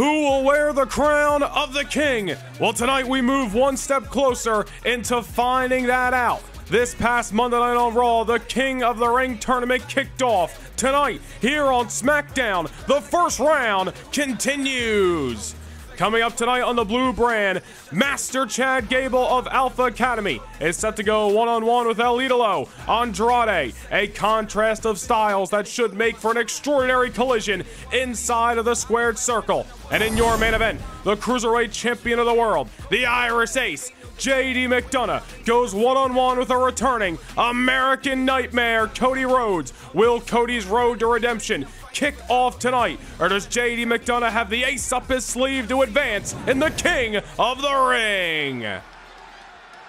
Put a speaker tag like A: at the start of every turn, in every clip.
A: Who will wear the crown of the king? Well, tonight we move one step closer into finding that out. This past Monday Night on Raw, the King of the Ring tournament kicked off. Tonight, here on SmackDown, the first round continues. Coming up tonight on the Blue Brand, Master Chad Gable of Alpha Academy is set to go one on one with El Idolo Andrade, a contrast of styles that should make for an extraordinary collision inside of the squared circle. And in your main event, the Cruiserweight Champion of the World, the Irish Ace, JD McDonagh goes one on one with a returning American Nightmare, Cody Rhodes. Will Cody's road to redemption kick off tonight, or does JD McDonagh have the ace up his sleeve to advance in the King of the Ring?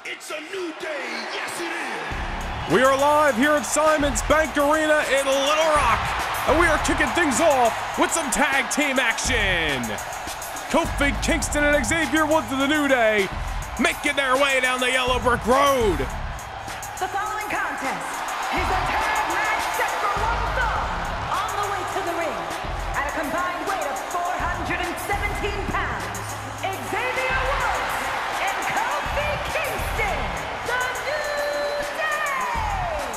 B: It's a new day, yes it is!
A: We are live here at Simmons Bank Arena in Little Rock, and we are kicking things off with some tag team action. Kofi Kingston and Xavier Woods of the New Day making their way down the yellow brick road.
C: The following contest is a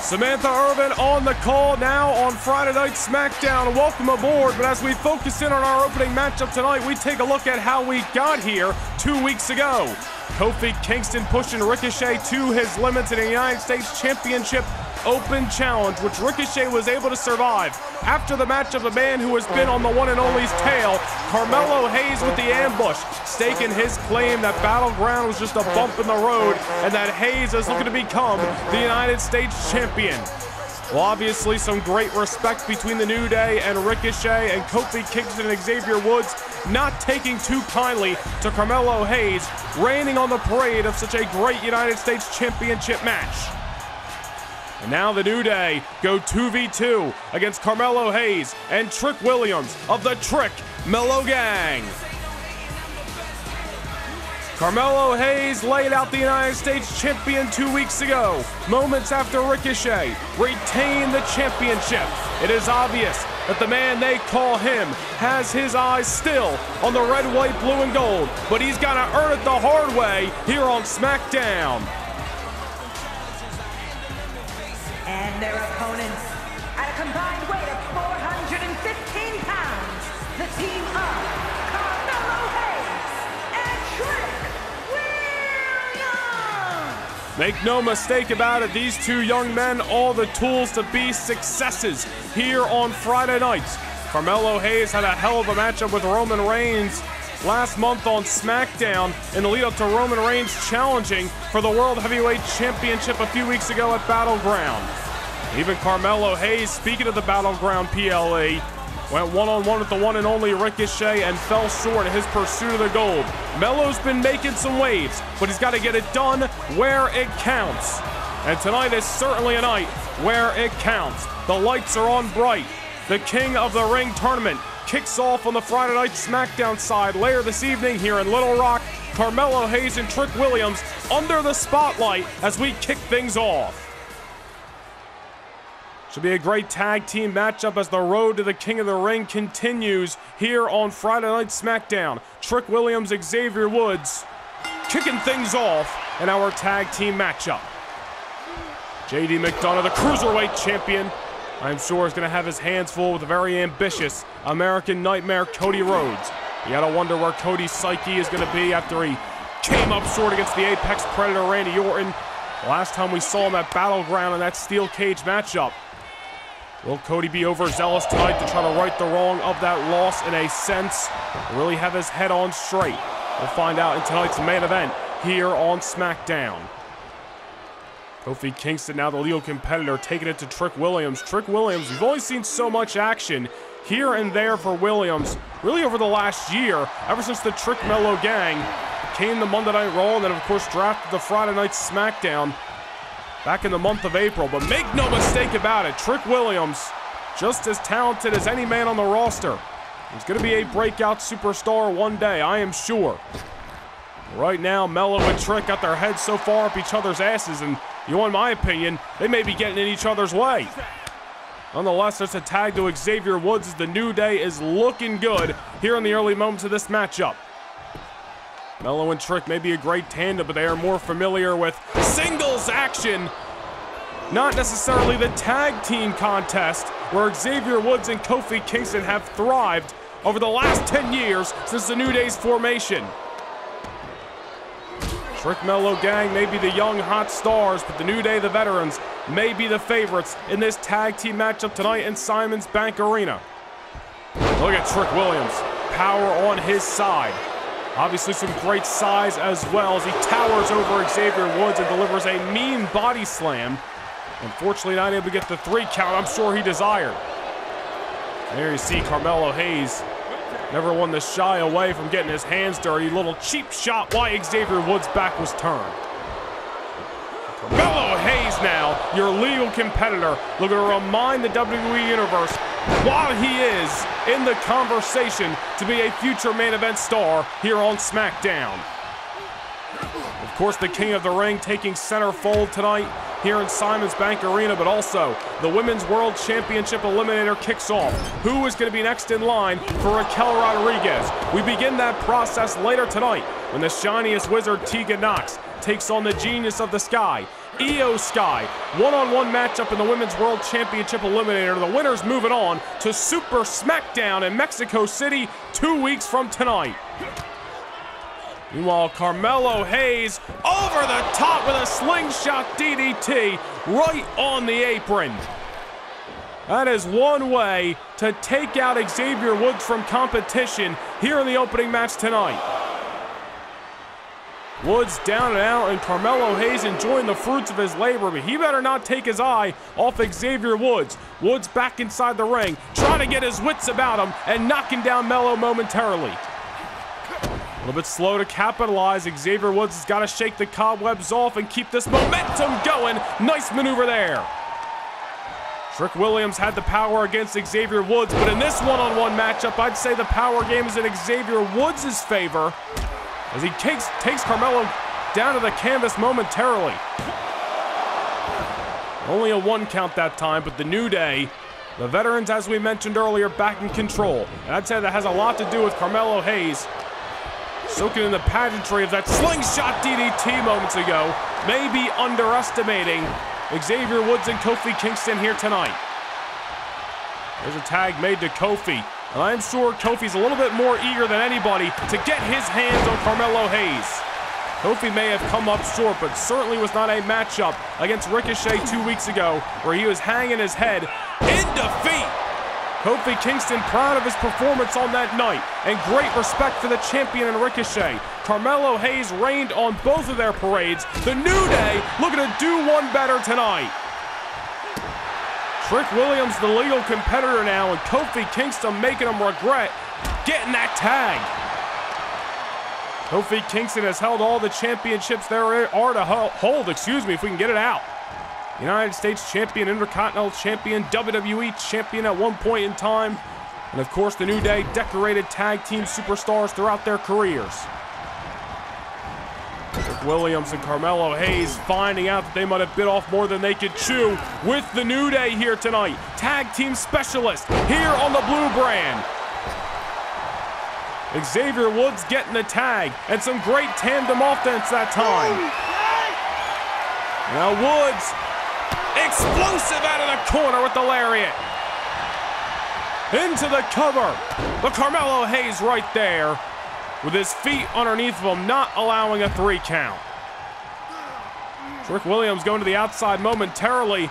A: Samantha Irvin on the call now on Friday Night SmackDown. Welcome aboard. But as we focus in on our opening matchup tonight, we take a look at how we got here two weeks ago. Kofi Kingston pushing Ricochet to his limits in a United States Championship Open Challenge, which Ricochet was able to survive after the match of a man who has been on the one and only's tail, Carmelo Hayes with the ambush, staking his claim that Battleground was just a bump in the road and that Hayes is looking to become the United States Champion. Well, obviously, some great respect between the New Day and Ricochet and Kofi Kingston and Xavier Woods not taking too kindly to Carmelo Hayes reigning on the parade of such a great United States Championship match. And now the New Day go 2v2 against Carmelo Hayes and Trick Williams of the Trick Melo Gang. Carmelo Hayes laid out the United States champion two weeks ago. Moments after Ricochet retained the championship, it is obvious that the man they call him has his eyes still on the red, white, blue, and gold, but he's got to earn it the hard way here on SmackDown.
C: Their opponents, at a combined weight of 415 pounds, the team of Carmelo Hayes and Trick Williams!
A: Make no mistake about it, these two young men, all the tools to be successes here on Friday nights. Carmelo Hayes had a hell of a matchup with Roman Reigns last month on SmackDown in the lead up to Roman Reigns challenging for the World Heavyweight Championship a few weeks ago at Battleground. Even Carmelo Hayes, speaking of the Battleground PLA, went one on one with the one and only Ricochet and fell short in his pursuit of the gold. Melo's been making some waves, but he's got to get it done where it counts. And tonight is certainly a night where it counts. The lights are on bright. The King of the Ring tournament kicks off on the Friday Night SmackDown side later this evening here in Little Rock. Carmelo Hayes and Trick Williams under the spotlight as we kick things off. Should be a great tag team matchup as the road to the King of the Ring continues here on Friday Night SmackDown. Trick Williams, Xavier Woods kicking things off in our tag team matchup. JD McDonagh, the Cruiserweight Champion, I'm sure is going to have his hands full with the very ambitious American Nightmare Cody Rhodes. You gotta wonder where Cody's psyche is going to be after he came up short against the Apex Predator Randy Orton. Last time we saw him at Battleground in that steel cage matchup. Will Cody be overzealous tonight to try to right the wrong of that loss in a sense? Really have his head on straight. We'll find out in tonight's main event here on SmackDown. Kofi Kingston, now the legal competitor, taking it to Trick Williams. Trick Williams, we've only seen so much action here and there for Williams, really over the last year, ever since the Trick Melo Gang came to Monday Night Raw and then, of course, drafted the Friday Night SmackDown back in the month of April. But make no mistake about it, Trick Williams, just as talented as any man on the roster. He's going to be a breakout superstar one day, I am sure. Right now, Melo and Trick got their heads so far up each other's asses, and you want my opinion, they may be getting in each other's way. Nonetheless, there's a tag to Xavier Woods as the New Day is looking good here in the early moments of this matchup. Melo and Trick may be a great tandem, but they are more familiar with singles action, not necessarily the tag team contest, where Xavier Woods and Kofi Kingston have thrived over the last 10 years since the New Day's formation. Trick Melo Gang may be the young hot stars, but the New Day, the veterans, may be the favorites in this tag team matchup tonight in Simmons Bank Arena. Look at Trick Williams, power on his side. Obviously some great size as well as he towers over Xavier Woods and delivers a mean body slam. Unfortunately not able to get the three count I'm sure he desired. There you see Carmelo Hayes Never one to shy away from getting his hands dirty. Little cheap shot why Xavier Woods' back was turned. Carmelo Hayes now, your legal competitor, looking to remind the WWE Universe while he is in the conversation to be a future main event star here on SmackDown. Of course, the King of the Ring taking center fold tonight here in Simmons Bank Arena, but also the Women's World Championship Eliminator kicks off. Who is going to be next in line for Raquel Rodriguez? We begin that process later tonight when the shiniest wizard Tegan Nox takes on the genius of the sky, Iyo Sky. One-on-one matchup in the Women's World Championship Eliminator. The winners moving on to Super SmackDown in Mexico City two weeks from tonight. Meanwhile, Carmelo Hayes over the top with a slingshot DDT right on the apron. That is one way to take out Xavier Woods from competition here in the opening match tonight. Woods down and out, and Carmelo Hayes enjoying the fruits of his labor, but he better not take his eye off Xavier Woods. Woods back inside the ring, trying to get his wits about him and knocking down Melo momentarily. A little bit slow to capitalize. Xavier Woods has got to shake the cobwebs off and keep this momentum going. Nice maneuver there. Trick Williams had the power against Xavier Woods, but in this one-on-one -on -one matchup, I'd say the power game is in Xavier Woods' favor as he takes, takes Carmelo down to the canvas momentarily. Only a one count that time, but the New Day, the veterans, as we mentioned earlier, back in control. And I'd say that has a lot to do with Carmelo Hayes Soaking in the pageantry of that slingshot DDT moments ago. Maybe underestimating Xavier Woods and Kofi Kingston here tonight. There's a tag made to Kofi. I'm sure Kofi's a little bit more eager than anybody to get his hands on Carmelo Hayes. Kofi may have come up short, but certainly was not a matchup against Ricochet two weeks ago, where he was hanging his head in defeat Kofi Kingston proud of his performance on that night and great respect for the champion and Ricochet. Carmelo Hayes reigned on both of their parades. The New Day looking to do one better tonight. Trick Williams, the legal competitor now, and Kofi Kingston making him regret getting that tag. Kofi Kingston has held all the championships there are to hold, excuse me, if we can get it out. United States champion, Intercontinental champion, WWE champion at one point in time. And of course, the New Day decorated tag team superstars throughout their careers. Williams and Carmelo Hayes finding out that they might have bit off more than they could chew with the New Day here tonight. Tag team specialist here on the blue brand. Xavier Woods getting the tag and some great tandem offense that time. Now Woods Explosive out of the corner with the lariat. Into the cover. But Carmelo Hayes right there with his feet underneath of him, not allowing a three count. Trick Williams going to the outside momentarily.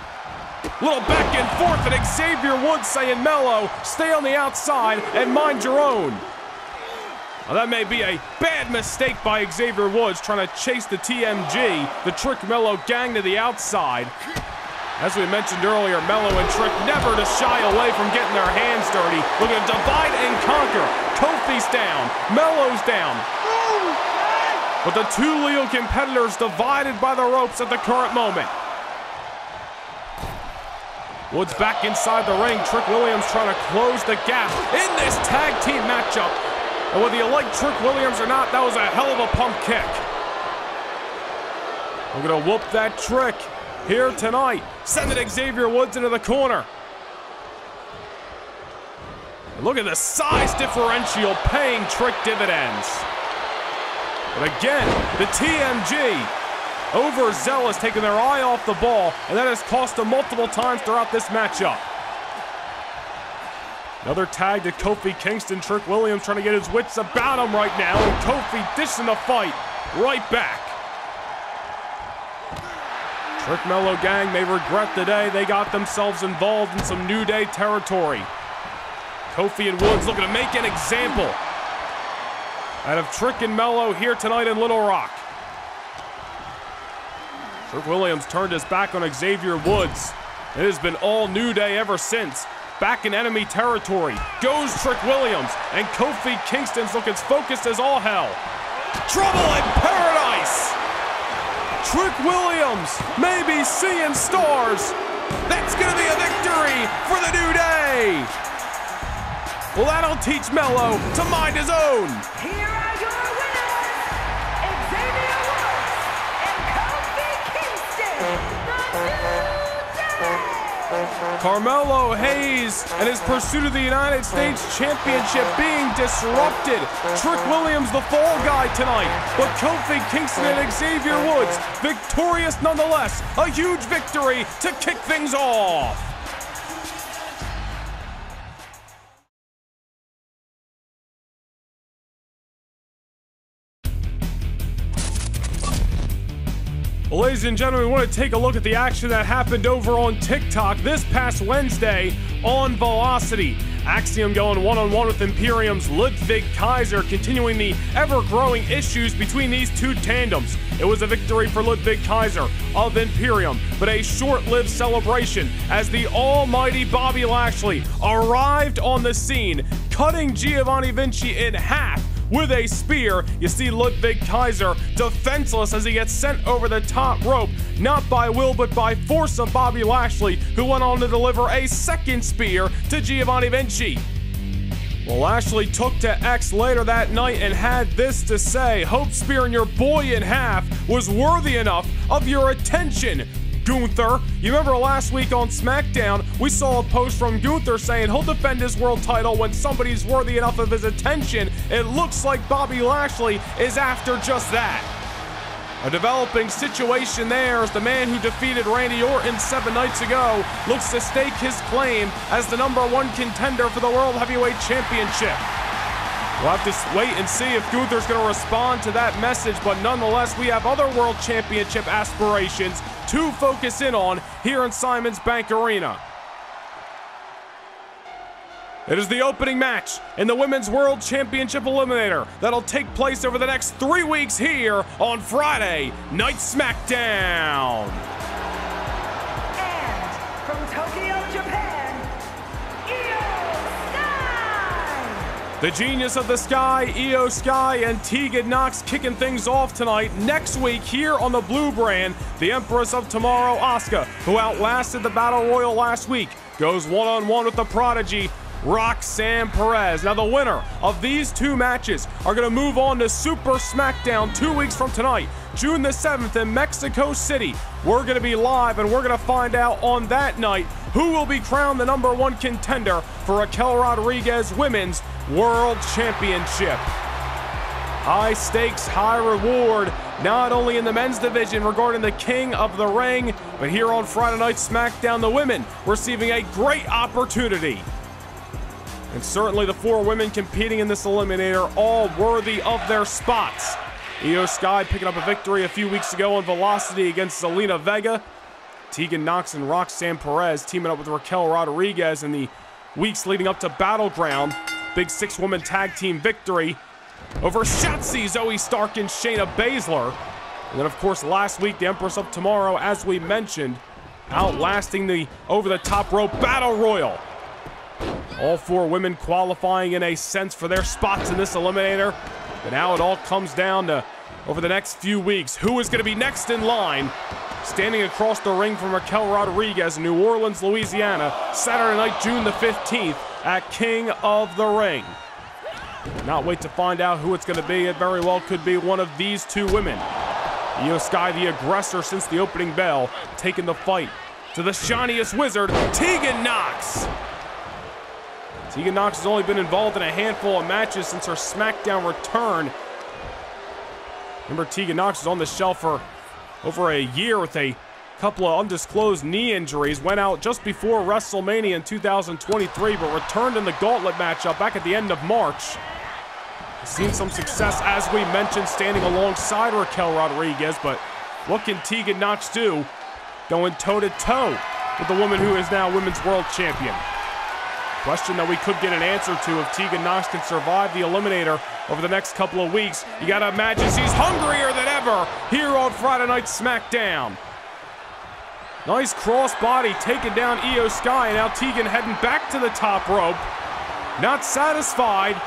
A: Little back and forth, and Xavier Woods saying, Melo, stay on the outside and mind your own. That may be a bad mistake by Xavier Woods trying to chase the TMG, the Trick Melo gang to the outside. As we mentioned earlier, Melo and Trick never to shy away from getting their hands dirty. Looking to divide and conquer. Kofi's down. Melo's down. But the two legal competitors divided by the ropes at the current moment. Woods back inside the ring. Trick Williams trying to close the gap in this tag team matchup. And whether you like Trick Williams or not, that was a hell of a pump kick. We're going to whoop that trick here tonight. Sending Xavier Woods into the corner. Look at the size differential paying Trick dividends. But again, the TMG overzealous, taking their eye off the ball, and that has cost them multiple times throughout this matchup. Another tag to Kofi Kingston. Trick Williams trying to get his wits about him right now, and Kofi dishing the fight right back. Trick Melo Gang may regret the day they got themselves involved in some New Day territory. Kofi and Woods looking to make an example out of Trick and Melo here tonight in Little Rock. Trick Williams turned his back on Xavier Woods. It has been all New Day ever since. Back in enemy territory. Goes Trick Williams, and Kofi Kingston's looking as focused as all hell. Trouble paradise! Trick Williams may be seeing stars. That's gonna be a victory for the New Day! Well, that'll teach Melo to mind his own.
C: Here are your winners, Xavier Woods and Kofi Kingston, the New Day.
A: Carmelo Hayes and his pursuit of the United States Championship being disrupted. Trick Williams, the fall guy tonight, but Kofi Kingston and Xavier Woods victorious nonetheless. A huge victory to kick things off. Ladies and gentlemen, we want to take a look at the action that happened over on TikTok this past Wednesday on Velocity. Axiom going one on one with Imperium's Ludwig Kaiser, continuing the ever growing issues between these two tandems. It was a victory for Ludwig Kaiser of Imperium, but a short lived celebration as the almighty Bobby Lashley arrived on the scene, cutting Giovanni Vinci in half with a spear. You see Ludwig Kaiser defenseless as he gets sent over the top rope, not by will but by force of Bobby Lashley, who went on to deliver a second spear to Giovanni Vinci. Well, Lashley took to X later that night and had this to say Hope spearing your boy in half was worthy enough of your attention. Gunther. You remember last week on SmackDown, we saw a post from Gunther saying he'll defend his world title when somebody's worthy enough of his attention. It looks like Bobby Lashley is after just that. A developing situation there as the man who defeated Randy Orton seven nights ago looks to stake his claim as the number one contender for the World Heavyweight Championship. We'll have to wait and see if Gunther's going to respond to that message, but nonetheless, we have other World Championship aspirations to focus in on here in Simmons Bank Arena. It is the opening match in the Women's World Championship Eliminator that'll take place over the next three weeks here on Friday Night SmackDown. The genius of the sky, Iyo Sky, and Tegan Nox kicking things off tonight. Next week, here on the Blue Brand, the Empress of Tomorrow, Asuka, who outlasted the Battle Royal last week, goes one on one with the Prodigy. Roxanne Perez. Now, the winner of these two matches are going to move on to Super SmackDown two weeks from tonight, June the 7th in Mexico City. We're going to be live and we're going to find out on that night who will be crowned the number one contender for Raquel Rodriguez Women's World Championship. High stakes, high reward, not only in the men's division regarding the King of the Ring, but here on Friday Night SmackDown, the women receiving a great opportunity. And certainly the four women competing in this eliminator, all worthy of their spots. Iyo Sky picking up a victory a few weeks ago on Velocity against Zelina Vega. Tegan Nox and Roxanne Perez teaming up with Raquel Rodriguez in the weeks leading up to Battleground. Big six woman tag team victory over Shotzi, Zoey Stark, and Shayna Baszler. And then, of course, last week, the Empress of Tomorrow, as we mentioned, outlasting the over the top rope battle royal. All four women qualifying in a sense for their spots in this eliminator. But now it all comes down to over the next few weeks who is going to be next in line. Standing across the ring from Raquel Rodriguez in New Orleans, Louisiana, Saturday night, June the 15th at King of the Ring. Not wait to find out who it's going to be. It very well could be one of these two women. Iyo Sky, the aggressor since the opening bell, taking the fight to the shiniest wizard, Tegan Nox. Tegan Nox has only been involved in a handful of matches since her SmackDown return. Remember, Tegan Nox was on the shelf for over a year with a couple of undisclosed knee injuries. Went out just before WrestleMania in 2023, but returned in the gauntlet matchup back at the end of March. Seen some success, as we mentioned, standing alongside Raquel Rodriguez, but what can Tegan Nox do going toe-to-toe -to -toe with the woman who is now Women's World Champion? Question that we could get an answer to if Tegan Nox can survive the Eliminator over the next couple of weeks. You gotta imagine she's hungrier than ever here on Friday Night SmackDown. Nice crossbody taking down Iyo Sky, and now Tegan heading back to the top rope. Not satisfied,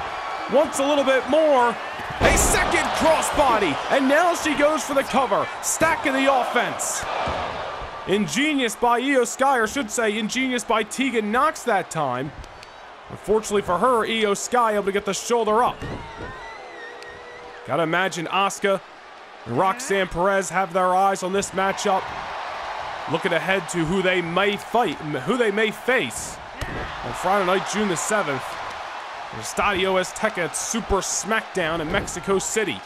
A: wants a little bit more. A second crossbody, and now she goes for the cover, stacking the offense. Ingenious by Iyo Sky, or should say ingenious by Tegan Nox that time. Unfortunately for her, Iyo Sky able to get the shoulder up. Gotta imagine Asuka and Roxanne Perez have their eyes on this matchup. Looking ahead to who they may fight, who they may face on Friday night, June the 7th. Estadio Azteca Super SmackDown in Mexico City.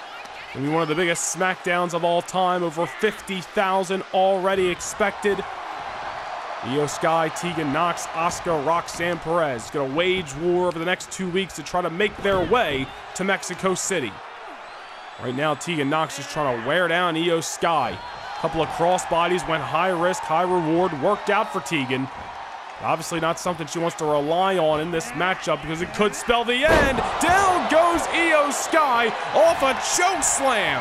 A: Gonna be one of the biggest SmackDowns of all time. Over 50,000 already expected. Iyo Sky, Tegan Nox, Asuka, Roxanne Perez gonna wage war over the next two weeks to try to make their way to Mexico City. Right now, Tegan Nox is trying to wear down Iyo Sky. Couple of crossbodies went high risk, high reward, worked out for Tegan. Obviously not something she wants to rely on in this matchup because it could spell the end. Down goes Iyo Sky off a choke slam.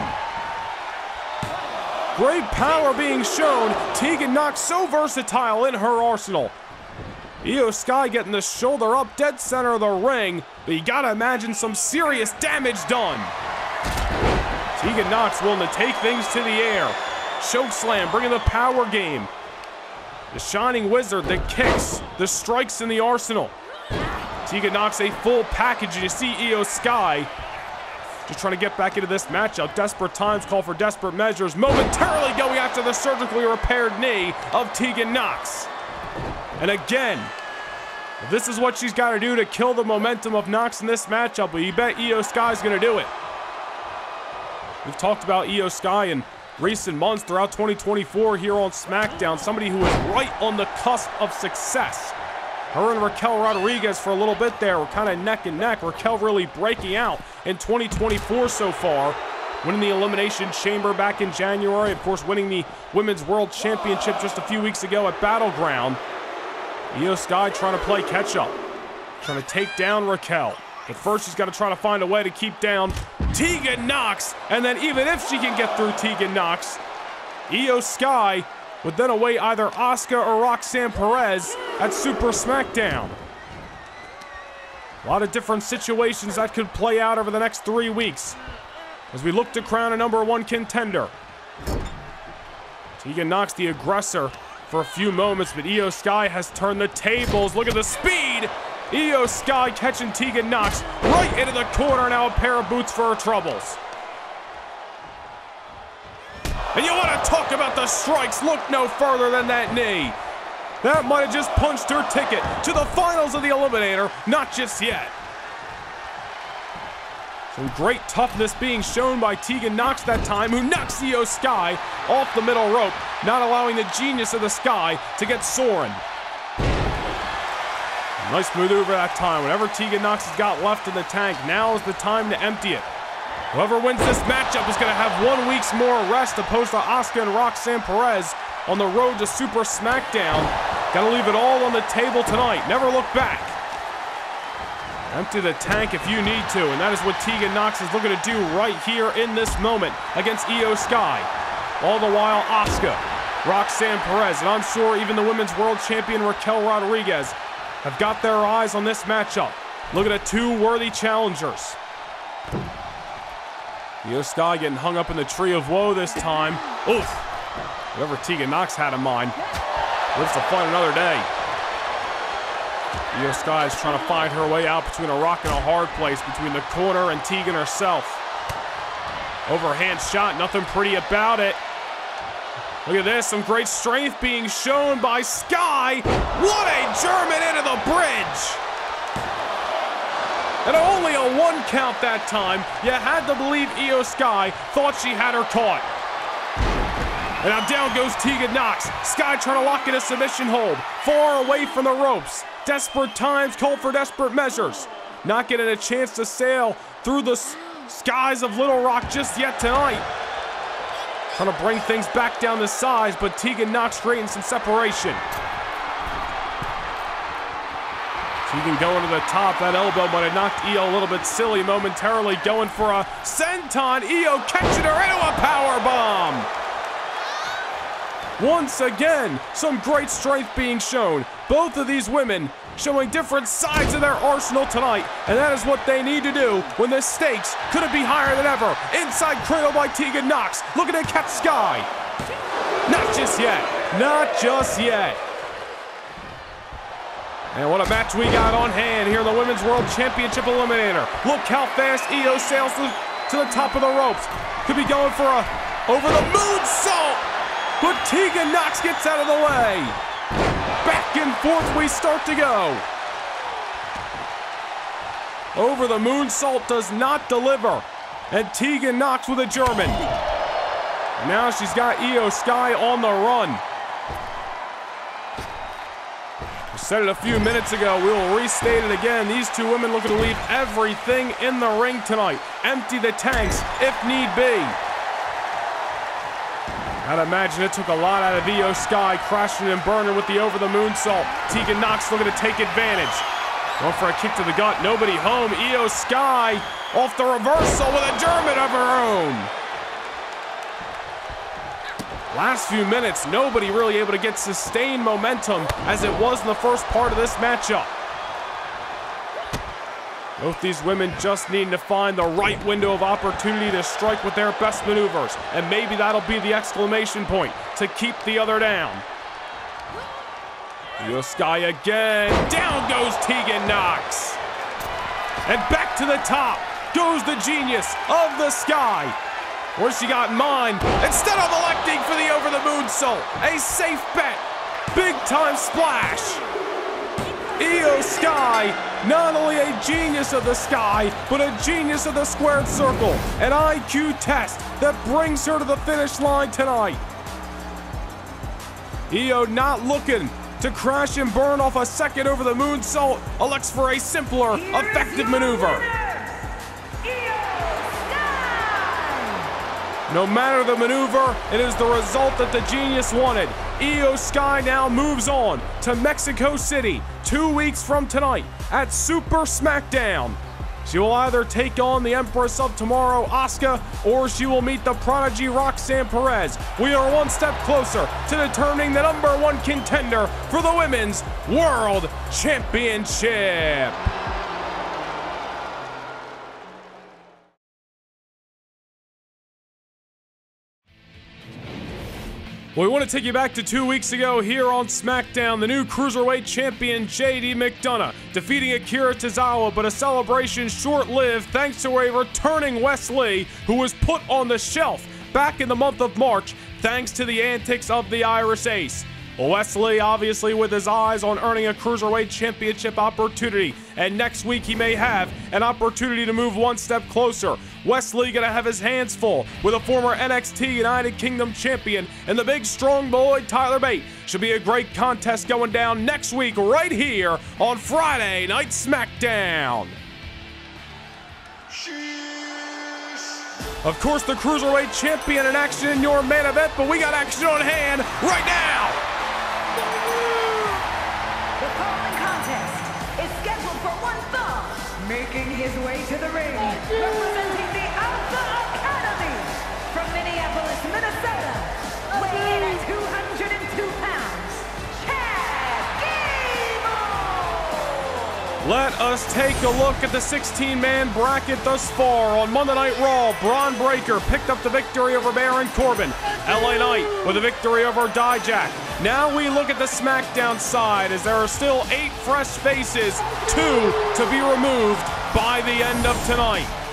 A: Great power being shown. Tegan Nox so versatile in her arsenal. Iyo Sky getting the shoulder up dead center of the ring, but you gotta imagine some serious damage done. Tegan Nox willing to take things to the air. Choke slam, bringing the power game. The Shining Wizard, the kicks, the strikes in the arsenal. Tegan Nox a full package, and you see Iyo Sky just trying to get back into this matchup. Desperate times call for desperate measures. Momentarily going after the surgically repaired knee of Tegan Nox. And again, this is what she's got to do to kill the momentum of Nox in this matchup, but you bet Iyo Sky's going to do it. We've talked about Iyo Sky in recent months throughout 2024 here on SmackDown. Somebody who is right on the cusp of success. Her and Raquel Rodriguez for a little bit there were kind of neck and neck. Raquel really breaking out in 2024 so far, winning the Elimination Chamber back in January. Of course, winning the Women's World Championship just a few weeks ago at Battleground. Iyo Sky trying to play catch up, trying to take down Raquel. But first, she's got to try to find a way to keep down Tegan Nox. And then, even if she can get through Tegan Nox, Iyo Sky would then await either Asuka or Roxanne Perez at Super SmackDown. A lot of different situations that could play out over the next three weeks as we look to crown a number one contender. Tegan Nox, the aggressor, for a few moments, but Iyo Sky has turned the tables. Look at the speed. Iyo Sky catching Tegan Nox right into the corner. Now a pair of boots for her troubles. And you want to talk about the strikes? Look no further than that knee. That might have just punched her ticket to the finals of the Eliminator. Not just yet. Some great toughness being shown by Tegan Nox that time, who knocks Iyo Sky off the middle rope, not allowing the genius of the Sky to get soaring. Nice maneuver that time. Whatever Tegan Nox has got left in the tank, now is the time to empty it. Whoever wins this matchup is going to have one week's more rest opposed to Asuka and Roxanne Perez on the road to Super SmackDown. Got to leave it all on the table tonight. Never look back. Empty the tank if you need to, and that is what Tegan Nox is looking to do right here in this moment against Iyo Sky. All the while, Asuka, Roxanne Perez, and I'm sure even the Women's World Champion Raquel Rodriguez have got their eyes on this matchup. Looking at two worthy challengers. Sky getting hung up in the tree of woe this time. Oof. Whatever Tegan Nox had in mind. Lives to fight another day. Sky is trying to find her way out between a rock and a hard place between the corner and Tegan herself. Overhand shot, nothing pretty about it. Look at this, some great strength being shown by Sky. What a German into the bridge. And only a one count that time. You had to believe Iyo Sky thought she had her caught. And now down goes Tegan Nox. Sky trying to lock in a submission hold. Far away from the ropes. Desperate times call for desperate measures. Not getting a chance to sail through the skies of Little Rock just yet tonight. Trying to bring things back down to size, but Tegan Nox creating some separation. Tegan going to the top. That elbow might have knocked Iyo a little bit silly momentarily, going for a senton. Iyo catching her into a power bomb. Once again, some great strength being shown. Both of these women showing different sides of their arsenal tonight, and that is what they need to do when the stakes couldn't be higher than ever. Inside cradle by Tegan Nox, looking to catch Sky. Not just yet, not just yet. And what a match we got on hand here in the Women's World Championship Eliminator. Look how fast Iyo sails to, the top of the ropes. Could be going for a over the moonsault, but Tegan Nox gets out of the way. Back and forth we start to go. Over the moonsault does not deliver. And Tegan knocks with a German. Now she's got Iyo Sky on the run. We said it a few minutes ago. We will restate it again. These two women looking to leave everything in the ring tonight. Empty the tanks if need be. I'd imagine it took a lot out of Iyo Sky crashing and burning with the over the moonsault. Tegan Nox looking to take advantage. Going for a kick to the gut. Nobody home. Iyo Sky off the reversal with a German of her own. Last few minutes, nobody really able to get sustained momentum as it was in the first part of this matchup. Both these women just needing to find the right window of opportunity to strike with their best maneuvers. And maybe that'll be the exclamation point to keep the other down. Iyo Sky again. Down goes Tegan Nox. And back to the top goes the genius of the sky. What's she got in mind? Instead of electing for the over the moonsault, a safe bet. Big time splash. Iyo Sky, not only a genius of the sky, but a genius of the squared circle. An IQ test that brings her to the finish line tonight. Iyo not looking to crash and burn off a second over the moonsault, elects for a simpler, effective maneuver. No matter the maneuver, it is the result that the genius wanted. Iyo Sky now moves on to Mexico City two weeks from tonight at Super SmackDown. She will either take on the Empress of Tomorrow, Asuka, or she will meet the prodigy Roxanne Perez. We are one step closer to determining the number one contender for the Women's World Championship. Well, we want to take you back to two weeks ago here on SmackDown. The new Cruiserweight champion JD McDonagh defeating Akira Tozawa, but a celebration short lived thanks to a returning Wes Lee who was put on the shelf back in the month of March thanks to the antics of the Irish Ace. Wes Lee, obviously, with his eyes on earning a Cruiserweight Championship opportunity. And next week, he may have an opportunity to move one step closer. Wes Lee gonna have his hands full with a former NXT United Kingdom champion and the big strong boy Tyler Bate. Should be a great contest going down next week, right here on Friday Night SmackDown. Of course, the Cruiserweight Champion in action in your main event, but we got action on hand right now.
C: The following contest is scheduled for one fall. Making his way to the ring, representing
A: Let us take a look at the 16-man bracket thus far. On Monday Night Raw, Bron Breakker picked up the victory over Baron Corbin. LA Knight with a victory over Dijak. Now we look at the SmackDown side as there are still eight fresh faces, two to be removed by the end of tonight.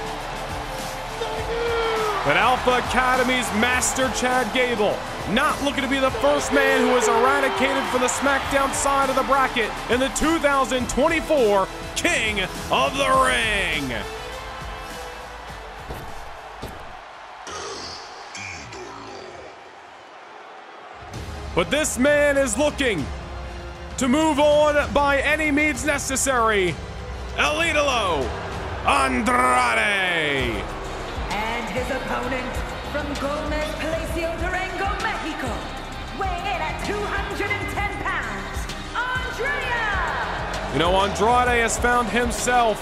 A: But Alpha Academy's master Chad Gable not looking to be the first man who is eradicated from the SmackDown side of the bracket in the 2024 King of the Ring. But this man is looking to move on by any means necessary. El Idolo Andrade.
C: And his opponent from Gomez Palacio Durango, Mexico, weighing in at 210 pounds, Andrade.
A: You know, Andrade has found himself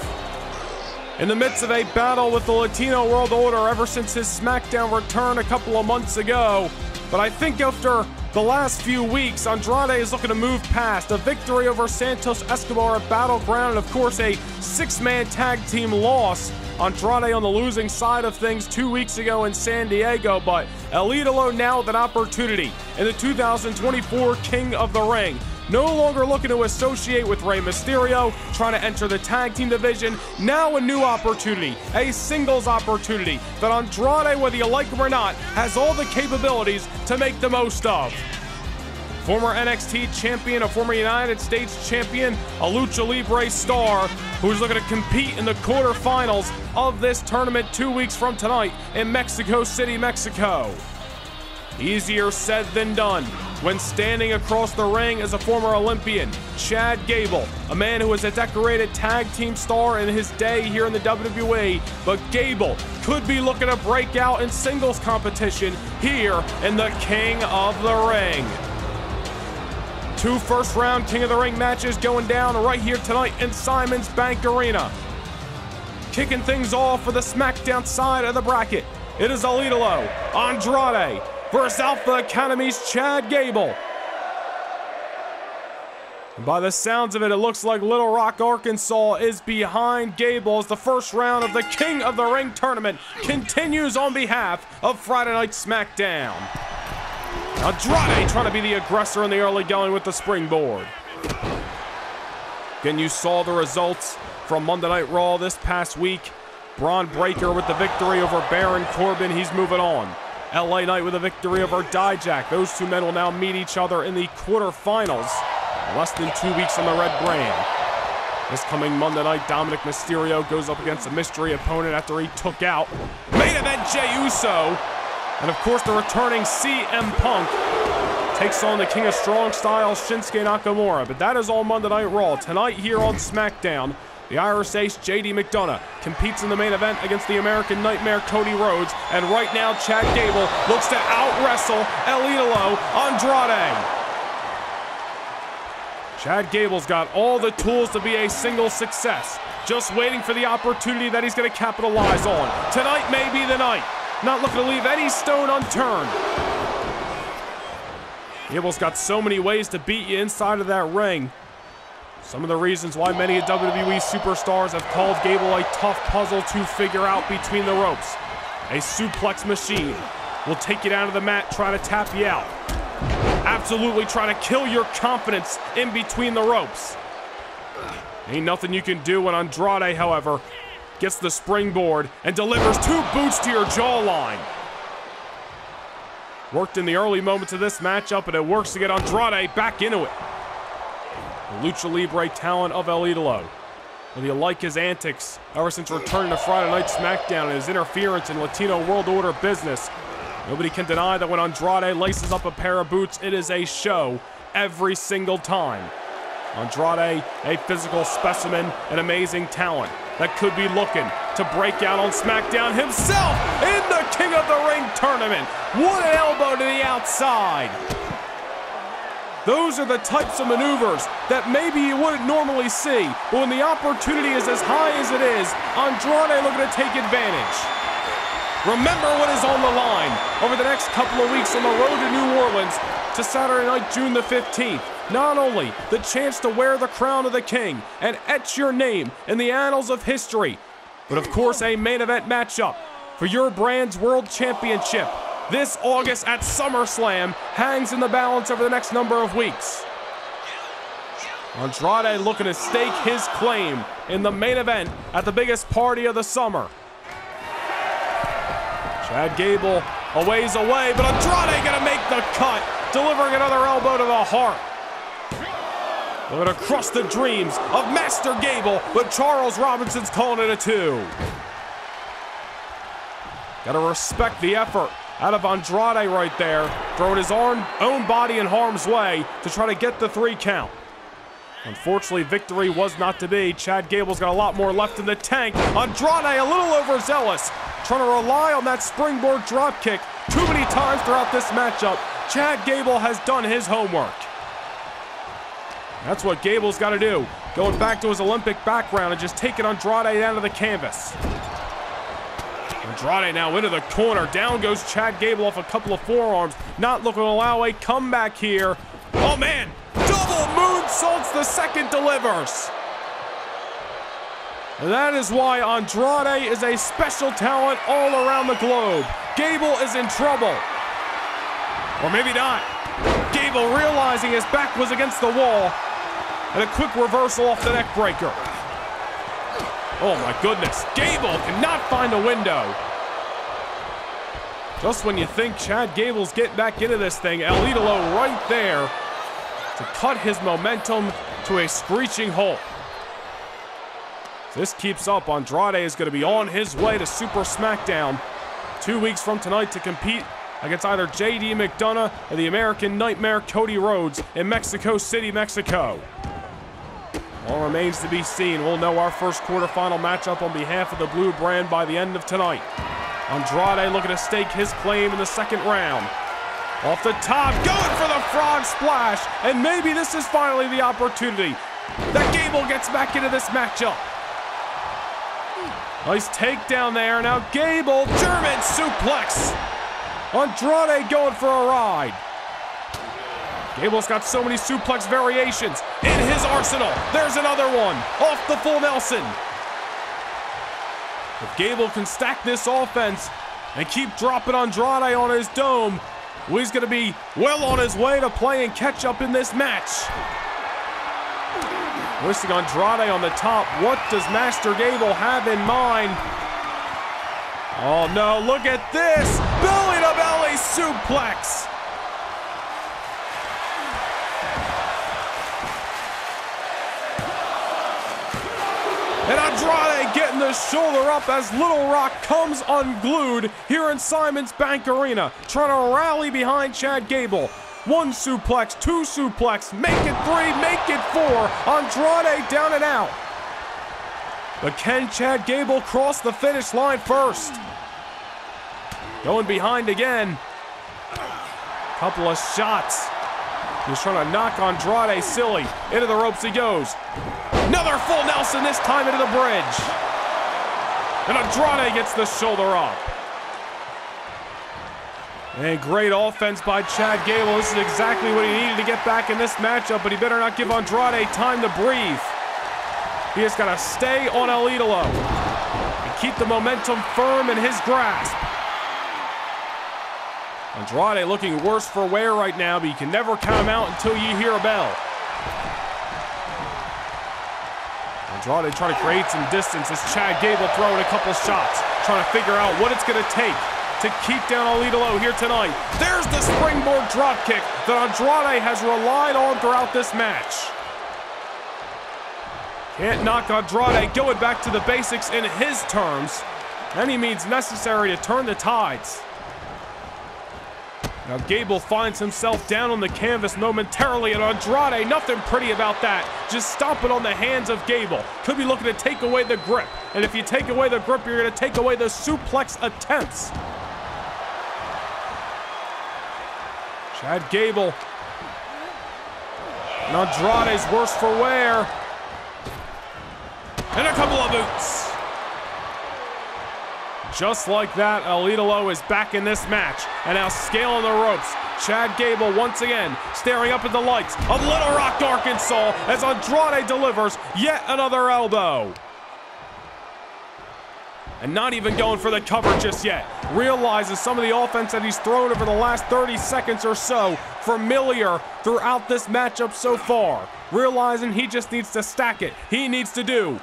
A: in the midst of a battle with the Latino World Order ever since his SmackDown return a couple of months ago. But I think after the last few weeks, Andrade is looking to move past a victory over Santos Escobar at Battleground, and of course, a six man tag team loss. Andrade on the losing side of things two weeks ago in San Diego, but El Idolo now with an opportunity in the 2024 King of the Ring. No longer looking to associate with Rey Mysterio, trying to enter the tag team division. Now a new opportunity, a singles opportunity that Andrade, whether you like him or not, has all the capabilities to make the most of. Former NXT champion, a former United States champion, a Lucha Libre star who's looking to compete in the quarterfinals of this tournament two weeks from tonight in Mexico City, Mexico. Easier said than done when standing across the ring as a former Olympian, Chad Gable, a man who was a decorated tag team star in his day here in the WWE, but Gable could be looking to break out in singles competition here in the King of the Ring. Two first round King of the Ring matches going down right here tonight in Simmons Bank Arena. Kicking things off for the SmackDown side of the bracket. It is El Idolo, Andrade, versus Alpha Academy's Chad Gable. And by the sounds of it, it looks like Little Rock, Arkansas is behind Gable as the first round of the King of the Ring tournament continues on behalf of Friday Night SmackDown. Andrade trying to be the aggressor in the early going with the springboard. Again, you saw the results from Monday Night Raw this past week. Bron Breakker with the victory over Baron Corbin. He's moving on. LA Knight with a victory over Dijak. Those two men will now meet each other in the quarterfinals. Less than two weeks on the red brand. This coming Monday night, Dominik Mysterio goes up against a mystery opponent after he took out main event Jey Uso. And of course, the returning CM Punk takes on the King of Strong Style, Shinsuke Nakamura. But that is all Monday Night Raw. Tonight here on SmackDown, the Irish Ace JD McDonagh competes in the main event against the American Nightmare Cody Rhodes. And right now, Chad Gable looks to out wrestle El Idolo Andrade. Chad Gable's got all the tools to be a single success. Just waiting for the opportunity that he's going to capitalize on. Tonight may be the night. Not looking to leave any stone unturned. Gable's got so many ways to beat you inside of that ring. Some of the reasons why many WWE superstars have called Gable a tough puzzle to figure out between the ropes. A suplex machine will take you down to the mat, try to tap you out. Absolutely try to kill your confidence in between the ropes. Ain't nothing you can do when Andrade, however, gets the springboard and delivers two boots to your jawline. Worked in the early moments of this matchup, and it works to get Andrade back into it. The Lucha Libre talent of El Idolo. Whether you like his antics ever since returning to Friday Night SmackDown and his interference in Latino World Order business, nobody can deny that when Andrade laces up a pair of boots, it is a show every single time. Andrade, a physical specimen, an amazing talent that could be looking to break out on SmackDown himself in the King of the Ring tournament. What an elbow to the outside. Those are the types of maneuvers that maybe you wouldn't normally see, but when the opportunity is as high as it is, Andrade looking to take advantage. Remember what is on the line over the next couple of weeks on the road to New Orleans to Saturday night, June the 15th. Not only the chance to wear the crown of the king and etch your name in the annals of history, but of course a main event matchup for your brand's world championship this August at SummerSlam hangs in the balance over the next number of weeks. Andrade looking to stake his claim in the main event at the biggest party of the summer. Chad Gable a ways away, but Andrade gonna make the cut, delivering another elbow to the heart. Looking to crush the dreams of Master Gable, but Charles Robinson's calling it a two. Gotta respect the effort out of Andrade right there, throwing his own, own body in harm's way to try to get the three count. Unfortunately, victory was not to be. Chad Gable's got a lot more left in the tank. Andrade a little overzealous, trying to rely on that springboard dropkick too many times throughout this matchup. Chad Gable has done his homework. That's what Gable's got to do. Going back to his Olympic background and just taking Andrade down to the canvas. Andrade now into the corner. Down goes Chad Gable off a couple of forearms. Not looking to allow a comeback here. Oh, man. Double moonsaults. The second delivers. That is why Andrade is a special talent all around the globe. Gable is in trouble. Or maybe not. Gable realizing his back was against the wall and a quick reversal off the neck breaker. Oh my goodness, Gable cannot find a window. Just when you think Chad Gable's getting back into this thing, El Idolo right there to cut his momentum to a screeching halt. This keeps up, Andrade is going to be on his way to Super SmackDown two weeks from tonight to compete against either JD McDonagh or the American Nightmare Cody Rhodes in Mexico City, Mexico. All remains to be seen. We'll know our first quarterfinal matchup on behalf of the Blue Brand by the end of tonight. Andrade looking to stake his claim in the second round. Off the top, going for the frog splash, and maybe this is finally the opportunity that Gable gets back into this matchup. Nice takedown there. Now Gable, German suplex. Andrade going for a ride. Gable's got so many suplex variations in his arsenal. There's another one off the full Nelson. If Gable can stack this offense and keep dropping Andrade on his dome, well, he's going to be well on his way to playing catch up in this match. Hoisting Andrade on the top. What does Master Gable have in mind? Oh no, look at this! Belly to belly suplex! And Andrade getting the shoulder up as Little Rock comes unglued here in Simmons Bank Arena, trying to rally behind Chad Gable. One suplex, two suplex, make it three, make it four. Andrade down and out. But can Chad Gable cross the finish line first? Going behind again. Couple of shots. He's trying to knock Andrade silly. Into the ropes he goes. Another full Nelson, this time into the bridge. And Andrade gets the shoulder up. And great offense by Chad Gable. This is exactly what he needed to get back in this matchup, but he better not give Andrade time to breathe. He has got to stay on El Idolo and keep the momentum firm in his grasp. Andrade looking worse for wear right now, but you can never count him out until you hear a bell. Andrade trying to create some distance as Chad Gable throwing a couple shots, trying to figure out what it's going to take to keep down El Idolo here tonight. There's the springboard dropkick that Andrade has relied on throughout this match. Can't knock Andrade going back to the basics in his terms. Any means necessary to turn the tides. Now Gable finds himself down on the canvas momentarily, and Andrade, nothing pretty about that. Just stomping on the hands of Gable. Could be looking to take away the grip. And if you take away the grip, you're going to take away the suplex attempts. Chad Gable. And Andrade's worse for wear. And a couple of boots. Just like that, El Idolo is back in this match. And now scaling the ropes. Chad Gable once again staring up at the lights of Little Rock, Arkansas as Andrade delivers yet another elbow. And not even going for the cover just yet. Realizes some of the offense that he's thrown over the last 30 seconds or so familiar throughout this matchup so far. Realizing he just needs to stack it. He needs to do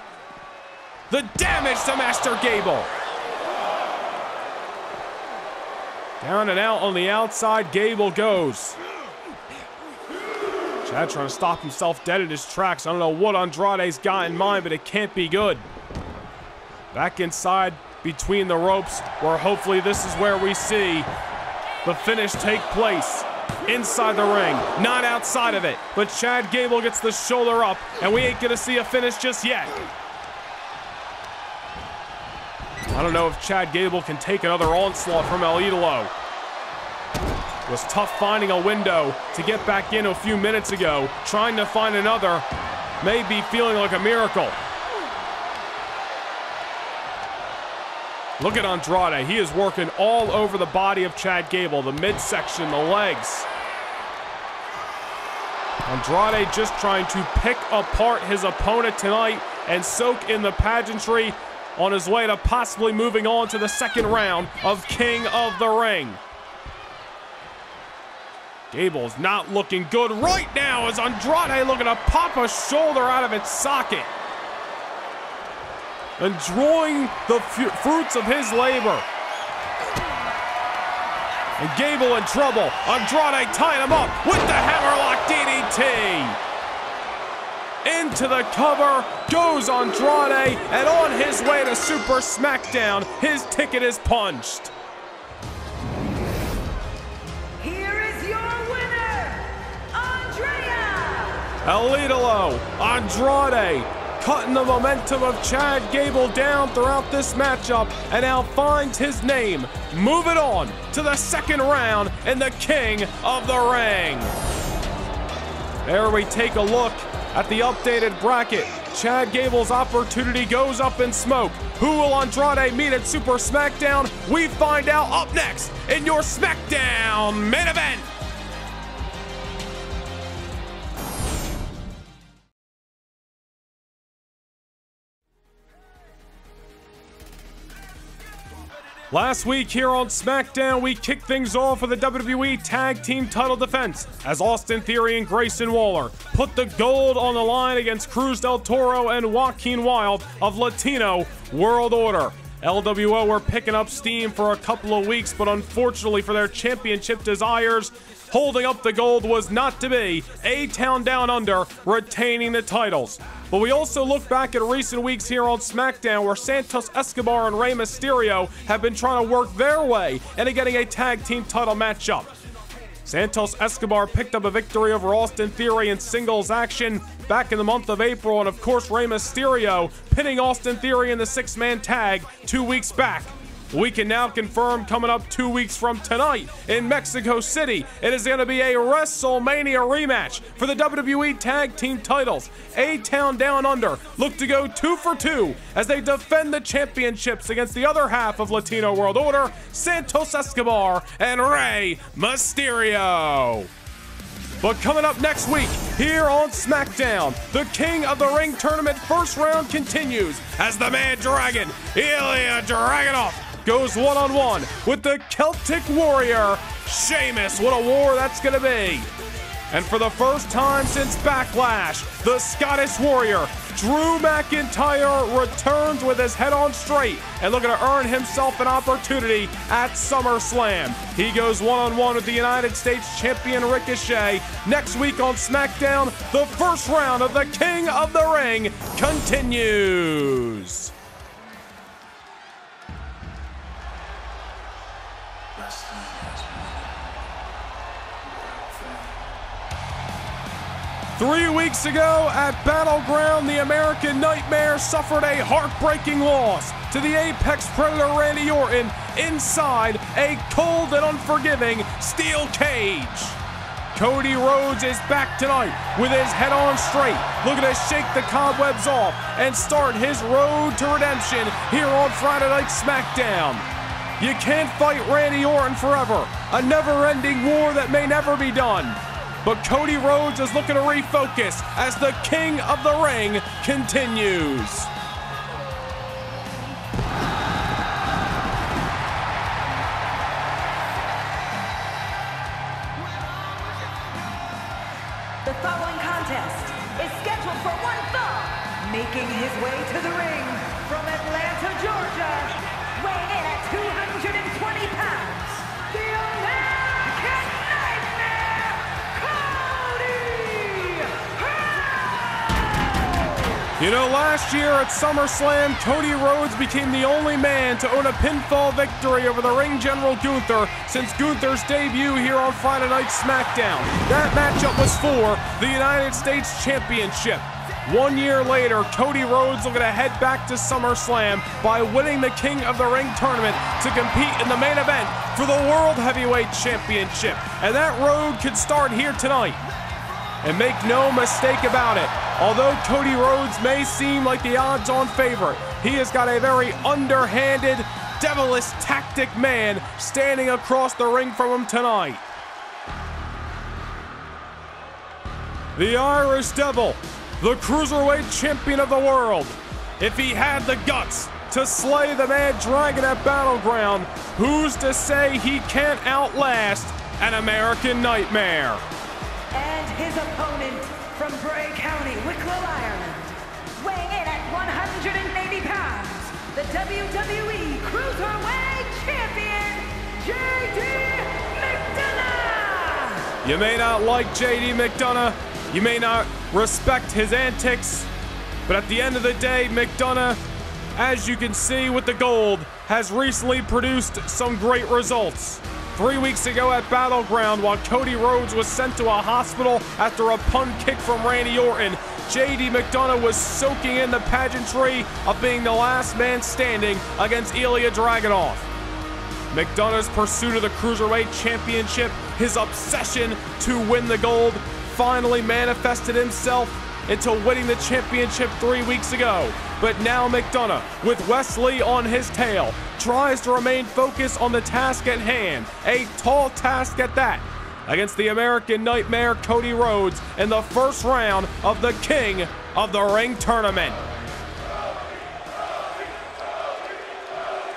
A: the damage to Master Gable. Down and out on the outside, Gable goes. Chad trying to stop himself dead in his tracks. I don't know what Andrade's got in mind, but it can't be good. Back inside between the ropes, where hopefully this is where we see the finish take place. Inside the ring, not outside of it. But Chad Gable gets the shoulder up, and we ain't gonna see a finish just yet. I don't know if Chad Gable can take another onslaught from El Idolo. It was tough finding a window to get back in a few minutes ago. Trying to find another may be feeling like a miracle. Look at Andrade. He is working all over the body of Chad Gable, the midsection, the legs. Andrade just trying to pick apart his opponent tonight and soak in the pageantry on his way to possibly moving on to the second round of King of the Ring. Gable's not looking good right now as Andrade looking to pop a shoulder out of its socket. And drawing the fruits of his labor. And Gable in trouble. Andrade tying him up with the hammerlock DDT. Into the cover goes Andrade, and on his way to Super SmackDown, his ticket is punched.
C: Here is your winner, Andrade!
A: El Andrade, cutting the momentum of Chad Gable down throughout this matchup, and now finds his name. Moving on to the second round in the King of the Ring. There we take a look at the updated bracket. Chad Gable's opportunity goes up in smoke. Who will Andrade meet at Super SmackDown? We find out up next in your SmackDown main event. Last week here on SmackDown, we kicked things off with a WWE Tag Team title defense as Austin Theory and Grayson Waller put the gold on the line against Cruz del Toro and Joaquin Wilde of Latino World Order. LWO were picking up steam for a couple of weeks, but unfortunately for their championship desires, holding up the gold was not to be. A Town Down Under retaining the titles. But we also look back at recent weeks here on SmackDown where Santos Escobar and Rey Mysterio have been trying to work their way into getting a tag team title matchup. Santos Escobar picked up a victory over Austin Theory in singles action back in the month of April, and of course, Rey Mysterio pinning Austin Theory in the six man tag two weeks back. We can now confirm coming up two weeks from tonight in Mexico City, it is going to be a WrestleMania rematch for the WWE Tag Team titles. A Town Down Under look to go two for two as they defend the championships against the other half of Latino World Order, Santos Escobar and Rey Mysterio. But coming up next week, here on SmackDown, the King of the Ring tournament first round continues as the Mad Dragon, Ilya Dragunov, goes one on one with the Celtic Warrior, Sheamus. What a war that's going to be. And for the first time since Backlash, the Scottish Warrior, Drew McIntyre, returns with his head on straight and looking to earn himself an opportunity at SummerSlam. He goes one on one with the United States champion Ricochet. Next week on SmackDown, the first round of the King of the Ring continues. Three weeks ago at Battleground, the American Nightmare suffered a heartbreaking loss to the Apex Predator Randy Orton inside a cold and unforgiving steel cage. Cody Rhodes is back tonight with his head on straight, looking to shake the cobwebs off and start his road to redemption here on Friday Night SmackDown. You can't fight Randy Orton forever, a never ending war that may never be done. But Cody Rhodes is looking to refocus as the King of the Ring continues. Last year at SummerSlam, Cody Rhodes became the only man to own a pinfall victory over the ring general Gunther since Gunther's debut here on Friday Night SmackDown. That matchup was for the United States Championship. One year later, Cody Rhodes looking to head back to SummerSlam by winning the King of the Ring tournament to compete in the main event for the World Heavyweight Championship. And that road could start here tonight. And make no mistake about it, although Cody Rhodes may seem like the odds on favorite, he has got a very underhanded, devilish tactic man standing across the ring from him tonight. The Irish Devil, the Cruiserweight Champion of the world. If he had the guts to slay the Mad Dragon at Battleground, who's to say he can't outlast an American Nightmare?
C: And his opponent from Bray County, Wicklow, Ireland, weighing in at 180 pounds, the WWE Cruiserweight Champion, JD McDonagh!
A: You may not like JD McDonagh, you may not respect his antics, but at the end of the day, McDonagh, as you can see with the gold, has recently produced some great results. Three weeks ago at Battleground, while Cody Rhodes was sent to a hospital after a punt kick from Randy Orton, JD McDonagh was soaking in the pageantry of being the last man standing against Ilya Dragunov. McDonagh's pursuit of the Cruiserweight Championship, his obsession to win the gold, finally manifested himself into winning the championship three weeks ago. But now McDonagh, with Wes Lee on his tail, tries to remain focused on the task at hand. A tall task at that. Against the American Nightmare Cody Rhodes in the first round of the King of the Ring tournament.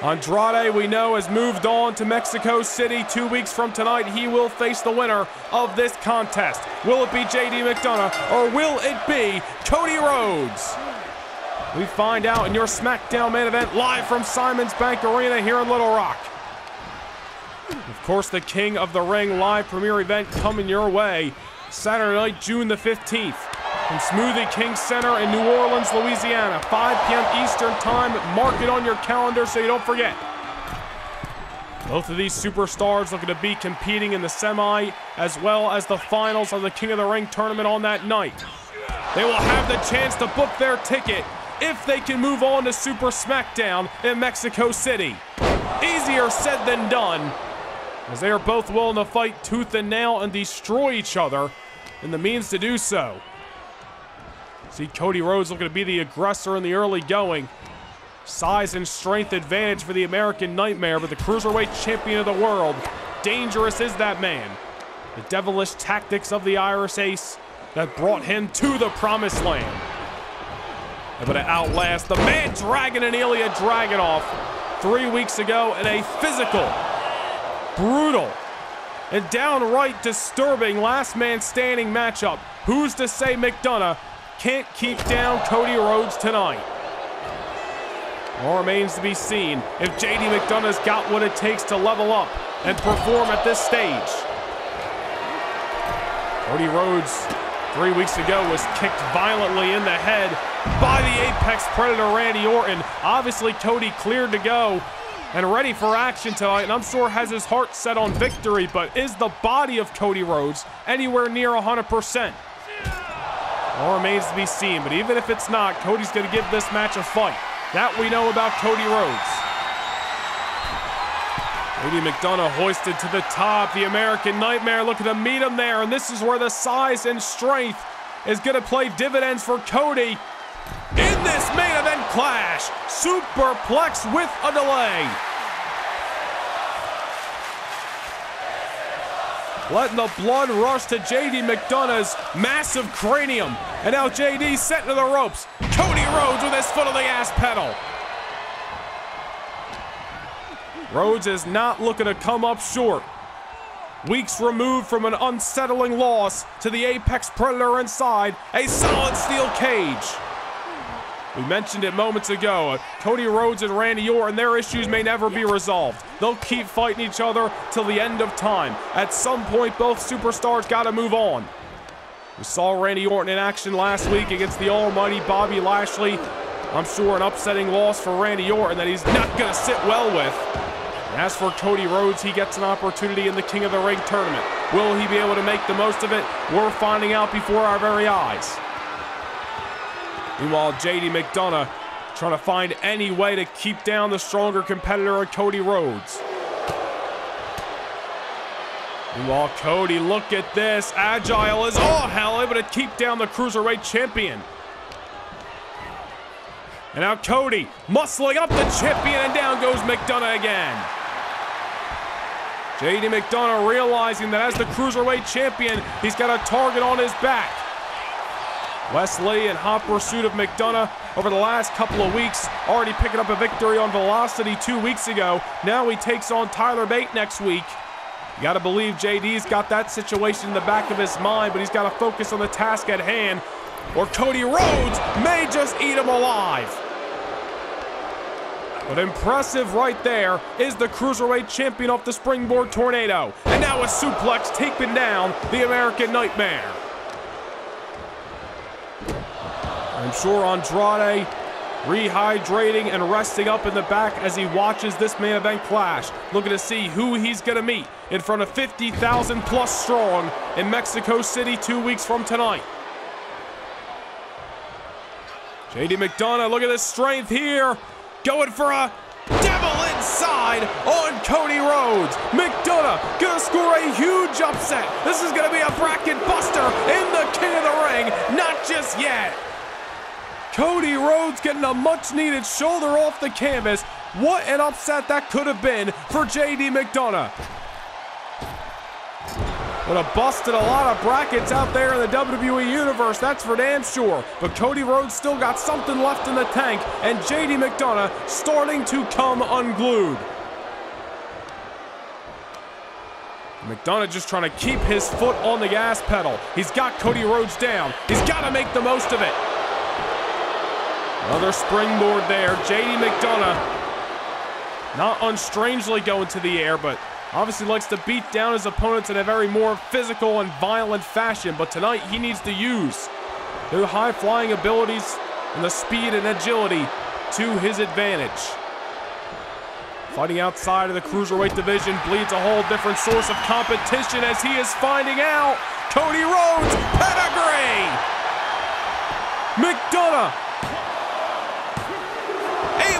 A: Andrade, we know, has moved on to Mexico City. Two weeks from tonight, he will face the winner of this contest. Will it be JD McDonagh or will it be Cody Rhodes? We find out in your SmackDown main event live from Simmons Bank Arena here in Little Rock. Of course, the King of the Ring live premiere event coming your way Saturday night, June the 15th from Smoothie King Center in New Orleans, Louisiana. 5 p.m. Eastern Time. Mark it on your calendar so you don't forget. Both of these superstars looking to be competing in the semi as well as the finals of the King of the Ring tournament on that night. They will have the chance to book their ticket if they can move on to Super SmackDown in Mexico City. Easier said than done, as they are both willing to fight tooth and nail and destroy each other in the means to do so. See Cody Rhodes looking to be the aggressor in the early going. Size and strength advantage for the American Nightmare, but the Cruiserweight Champion of the world. Dangerous is that man. The devilish tactics of the Irish Ace that brought him to the Promised Land. Able to outlast the Mad Dragon and Ilya Dragunov three weeks ago in a physical, brutal, and downright disturbing last man standing matchup. Who's to say McDonagh can't keep down Cody Rhodes tonight? More remains to be seen if JD McDonagh's got what it takes to level up and perform at this stage. Cody Rhodes three weeks ago was kicked violently in the head by the Apex Predator Randy Orton. Obviously, Cody cleared to go and ready for action tonight, and I'm sure has his heart set on victory, but is the body of Cody Rhodes anywhere near 100%? All remains to be seen, but even if it's not, Cody's going to give this match a fight. That we know about Cody Rhodes. Cody McDonagh hoisted to the top. The American Nightmare looking to meet him there, and this is where the size and strength is going to play dividends for Cody this main event clash. Superplex with a delay. Letting the blood rush to JD McDonagh's massive cranium. And now JD sent to the ropes. Cody Rhodes with his foot on the gas pedal. Rhodes is not looking to come up short. Weeks removed from an unsettling loss to the Apex Predator inside a solid steel cage. We mentioned it moments ago. Uh, Cody Rhodes and Randy Orton, their issues may never be resolved. They'll keep fighting each other till the end of time. At some point, both superstars got to move on. We saw Randy Orton in action last week against the almighty Bobby Lashley. I'm sure an upsetting loss for Randy Orton that he's not going to sit well with. As for Cody Rhodes, he gets an opportunity in the King of the Ring tournament. Will he be able to make the most of it? We're finding out before our very eyes. Meanwhile, JD McDonagh trying to find any way to keep down the stronger competitor of Cody Rhodes. Meanwhile, Cody, look at this. Agile as all hell, able to keep down the Cruiserweight champion. And now Cody muscling up the champion, and down goes McDonagh again. JD McDonagh realizing that as the Cruiserweight champion, he's got a target on his back. Wes Lee in hot pursuit of McDonagh over the last couple of weeks, already picking up a victory on Velocity two weeks ago. Now he takes on Tyler Bate next week. You gotta believe JD's got that situation in the back of his mind, but he's gotta focus on the task at hand, or Cody Rhodes may just eat him alive. But impressive right there is the Cruiserweight champion off the springboard tornado. And now a suplex taking down the American Nightmare. I'm sure Andrade rehydrating and resting up in the back as he watches this main event clash, looking to see who he's going to meet in front of 50,000 plus strong in Mexico City two weeks from tonight. JD McDonagh, look at the strength here. Going for a devil inside on Cody Rhodes. McDonagh gonna score a huge upset. This is gonna be a bracket buster in the King of the Ring. Not just yet. Cody Rhodes getting a much needed shoulder off the canvas. What an upset that could have been for JD McDonagh. Would have busted a lot of brackets out there in the WWE Universe, that's for damn sure. But Cody Rhodes still got something left in the tank, and JD McDonagh starting to come unglued. McDonagh just trying to keep his foot on the gas pedal. He's got Cody Rhodes down. He's got to make the most of it. Another springboard there. JD McDonagh not unstrangely going to the air, but obviously likes to beat down his opponents in a very more physical and violent fashion. But tonight he needs to use the high flying abilities and the speed and agility to his advantage. Fighting outside of the Cruiserweight division bleeds a whole different source of competition as he is finding out Cody Rhodes pedigree. McDonagh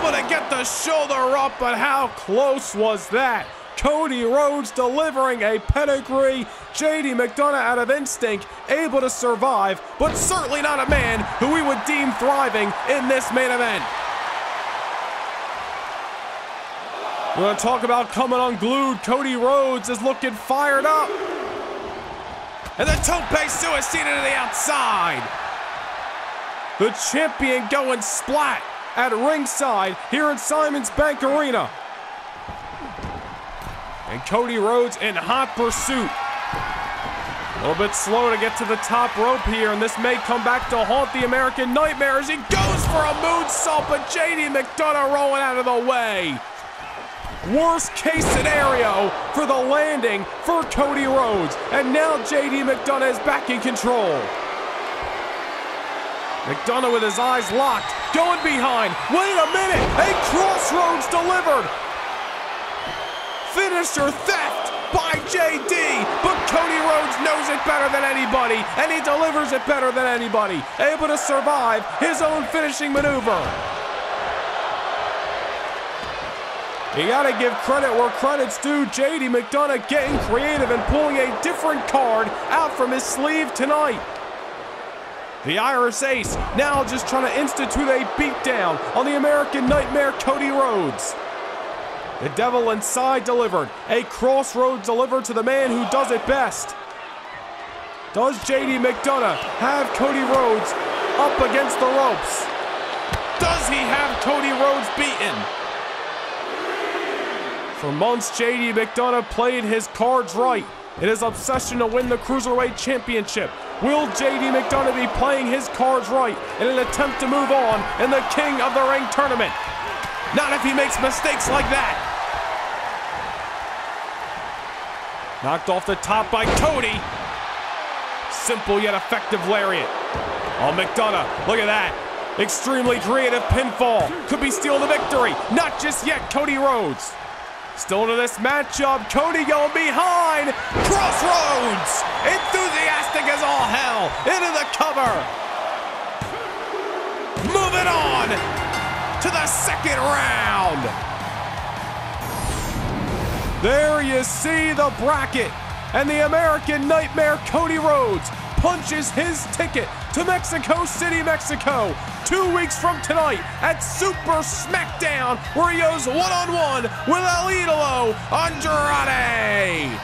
A: able to get the shoulder up, but how close was that? Cody Rhodes delivering a pedigree. JD McDonagh out of instinct, able to survive, but certainly not a man who we would deem thriving in this main event. We're going to talk about coming unglued. Cody Rhodes is looking fired up. And the tope suicide to the outside. The champion going splat at ringside here at Simmons Bank Arena. And Cody Rhodes in hot pursuit. A little bit slow to get to the top rope here, and this may come back to haunt the American Nightmare as he goes for a moonsault, but JD McDonagh rolling out of the way. Worst case scenario for the landing for Cody Rhodes, and now JD McDonagh is back in control. McDonagh with his eyes locked, going behind. Wait a minute, a Cross Rhodes delivered. Finisher theft by JD, but Cody Rhodes knows it better than anybody, and he delivers it better than anybody, able to survive his own finishing maneuver. You gotta give credit where credit's due. JD McDonagh getting creative and pulling a different card out from his sleeve tonight. The Irish Ace now just trying to institute a beatdown on the American Nightmare Cody Rhodes. The Devil Inside delivered. A Cross Rhodes delivered to the man who does it best. Does JD McDonagh have Cody Rhodes up against the ropes? Does he have Cody Rhodes beaten? For months, JD McDonagh played his cards right in his obsession to win the Cruiserweight Championship. Will JD McDonagh be playing his cards right in an attempt to move on in the King of the Ring tournament? Not if he makes mistakes like that. Knocked off the top by Cody. simple yet effective lariat. Oh, McDonagh, look at that. Extremely creative pinfall. Could be steal the victory. Not just yet, Cody Rhodes. Still into this matchup, Cody going behind. Cross Rhodes! Enthusiastic as all hell. Into the cover. Moving on to the second round. There you see the bracket. And the American Nightmare Cody Rhodes punches his ticket to Mexico City, Mexico, two weeks from tonight at Super SmackDown, where he goes one on one with El Idolo Andrade.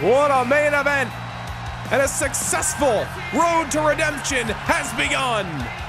A: What a main event! And a successful road to redemption has begun.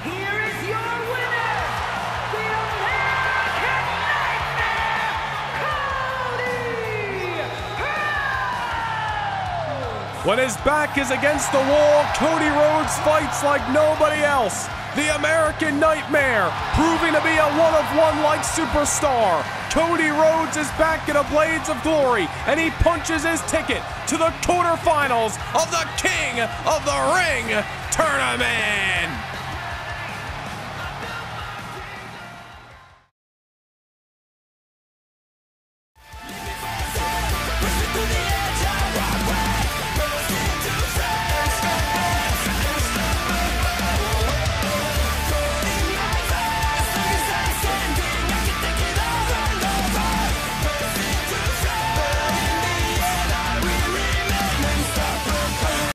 A: When his back is against the wall, Cody Rhodes fights like nobody else. The American Nightmare, proving to be a one of one like superstar. Cody Rhodes is back in a Blades of Glory, and he punches his ticket to the quarterfinals of the King of the Ring tournament.